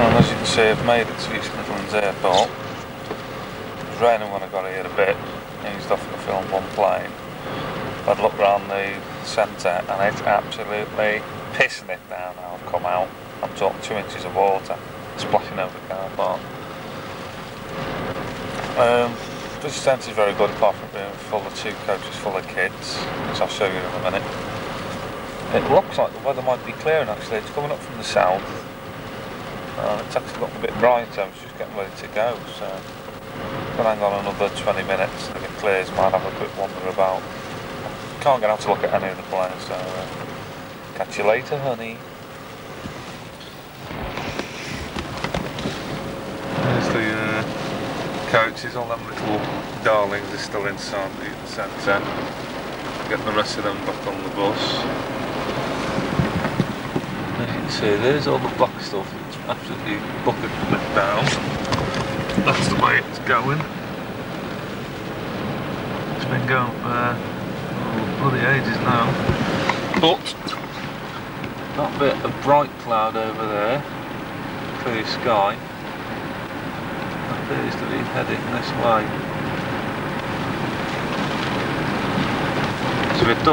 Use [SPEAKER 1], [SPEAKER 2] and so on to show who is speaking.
[SPEAKER 1] As you can see, I've made it to East Midlands Airport. It was raining when I got here a bit, eased off the film one plane. I'd look round the centre and it's absolutely pissing it down now. I've come out, I'm talking two inches of water splashing over the car park. Um, this centre is very good apart from being full of two coaches full of kids, which I'll show you in a minute. It looks like the weather might be clearing actually, it's coming up from the south. Uh, it's actually looking a bit brighter, it's just getting ready to go, so gonna hang on another 20 minutes, if it clears, might have a quick wander about. Can't get out to look at any of the planes, so uh, catch you later, honey. There's the uh, coaches, all them little darlings are still inside the centre. Get the rest of them back on the bus. As you can see, there's all the black stuff. Absolutely bucket down. That's the way it's going. It's been going for oh, bloody ages now. But that bit of bright cloud over there, clear sky, appears to be heading this way. So it does